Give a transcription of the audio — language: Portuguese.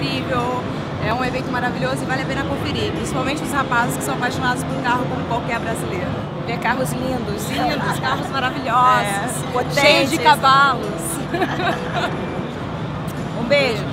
incrível, é um evento maravilhoso e vale a pena conferir, principalmente os rapazes que são apaixonados por um carro como qualquer brasileiro. Ver é carros lindos, lindos, carros maravilhosos, é, cheios de cavalos. um beijo.